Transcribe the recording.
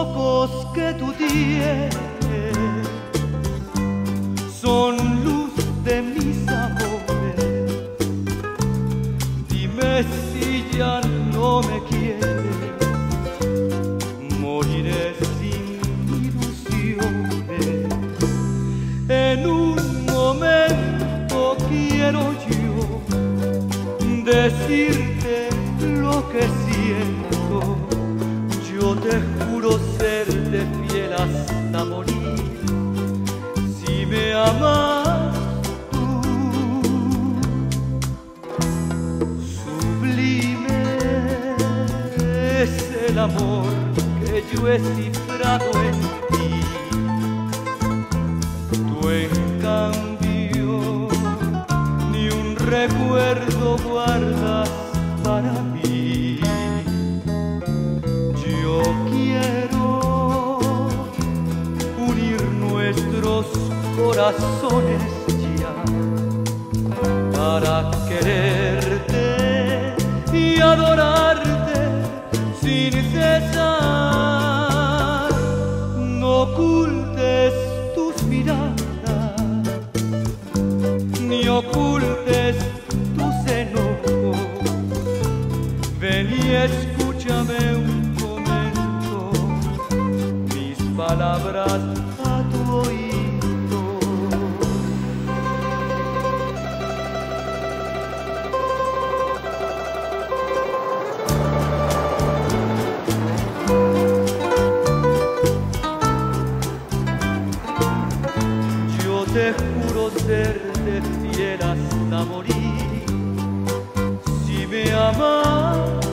ojos que tú tienes son luz de mis amores. Dime si ya no me quieres, moriré sin ilusiones. En un momento quiero yo decirte lo que siento. Te juro serte fiel hasta morir. Si me amas tú, sublime es el amor que yo he cifrado en ti. Tú en cambio ni un recuerdo guardas para corazones ya para quererte y adorarte sin cesar. No ocultes tus miradas, ni ocultes tus enojos. Ven y escúchame un momento, mis palabras te juro serte fiel hasta morir. Si me amas